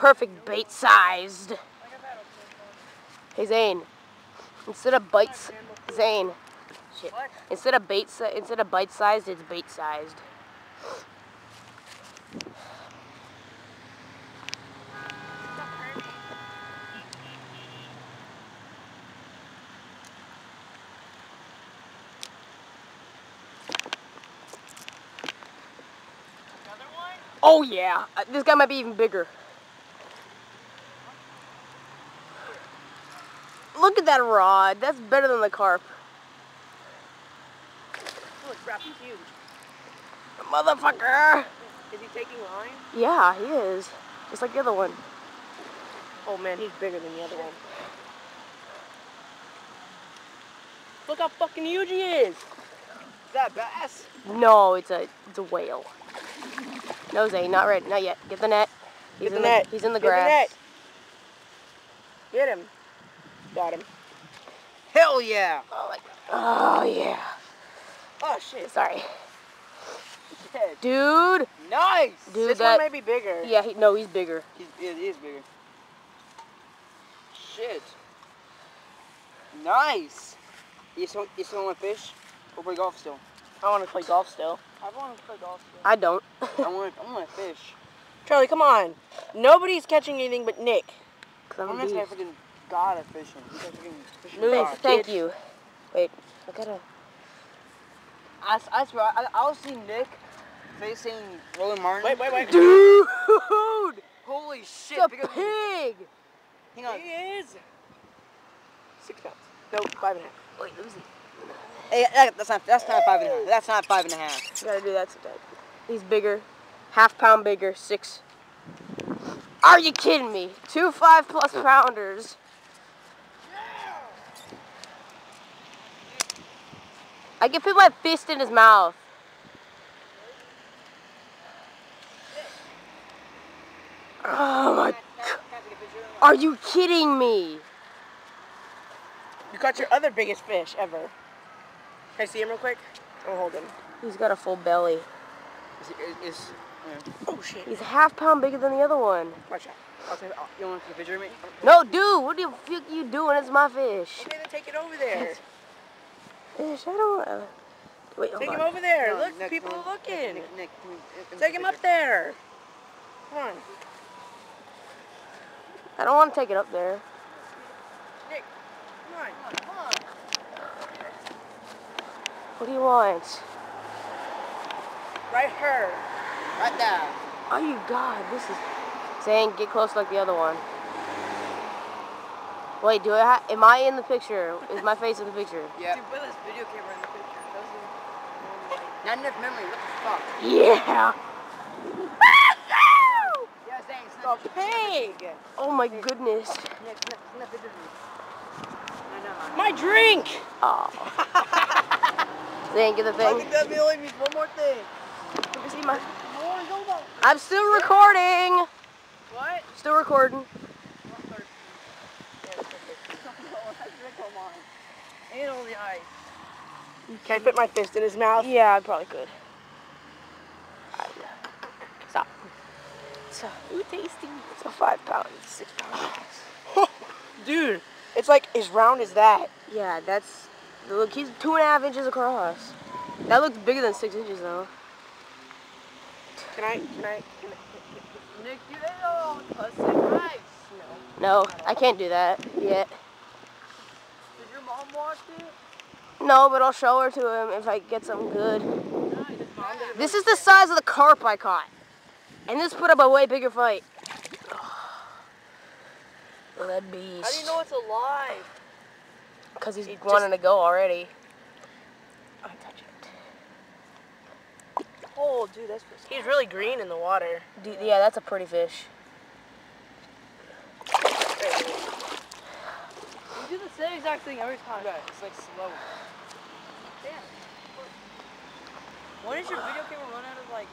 perfect bait sized. Hey Zane, instead of bites, Zane, shit. Instead of bait, instead of bite sized, it's bait sized. Oh yeah, Uh, this guy might be even bigger. Look at that rod. That's better than the carp. Holy crap, he's huge. Motherfucker. Is he taking line? Yeah, he is. Just like the other one. Oh man, he's bigger than the other one. Look how fucking huge he is. Is that a bass? No, it's a it's a whale. No, Zay, not ready, not yet. Get the net. He's Get in the net. he's in the Get grass. net. Get him. Got him. Hell yeah. Oh, like, oh yeah. Oh shit. Sorry, dude. Nice. Dude, this that- one may be bigger. Yeah, he, no, he's bigger. He's, it is bigger. Shit. Nice. You still, you still want to fish? Or play golf still? I want to play golf still. I want to play golf still. I don't. I want to I want to fish. Charlie, come on. Nobody's catching anything but Nick. I'm I'm a this guy beast. freaking god at fishing. He's a freaking fishing Thank, god. thank you. Wait, I gotta. I, I swear, I, I was seeing Nick facing Roland Martin. Wait, wait, wait. Dude, Holy shit. it's a bigger pig. Hang on. He is. Six pounds. No, five and a half. Wait, let me see. Hey, that- that's not that's not five and a half. That's not five and a half. You gotta do that sometime. He's bigger, half pound bigger, six. Are you kidding me? Two five plus pounders. I can fit my fist in his mouth. Oh my! Are you kidding me? You caught your other biggest fish ever. Can I see him real quick? I'll hold him. He's got a full belly. Is, is, oh shit. He's half pound bigger than the other one. Watch out. I'll take, I'll, you want to take a picture of me? No, dude, what the fuck you doing? It's my fish. Okay, then take it over there. Fish, I don't. Uh, wait, hold Take on. him over there. Look, people are looking. Take him up there. Come on. I don't want to take it up there. Nick, come on. Come on. What do you want? Right her. Right there. Oh, you God, this is. Zane, get close like the other one. Wait, do I? Ha- am I in the picture? Is my face in the picture? Yeah. Dude, put this video camera in the picture. Doesn't... Not enough memory. What the fuck? Yeah. Yeah, Zane, it's a pig. Oh my goodness. Nick, snap, snap it to. I know. My drink. Oh. Zane, get the I thing. think that only means one more thing. Let me see my. More, go back. I'm still recording. What? Still recording. And on the ice. Can I fit my fist in his mouth? Yeah, I probably could. Stop. So, Ooh, tasty. it's a five pound, six pound. Dude, it's like as round as that. Yeah, that's look. He's two and a half inches across. That looks bigger than six inches though. Can I? Can I? Can I Nick, you know, cussing ice. No, I can't do that yet. Did your mom watch it? No, but I'll show her to him if I get something good. This is the size of the carp I caught, and this put up a way bigger fight. That beast. How do you know it's alive? Because he's It wanting to go already. I touch it. Oh, dude, that's. He's really green in the water. Dude, yeah, that's a pretty fish. You do the same exact thing every time. Yeah, it's like slow. Damn. When does your video camera run out of like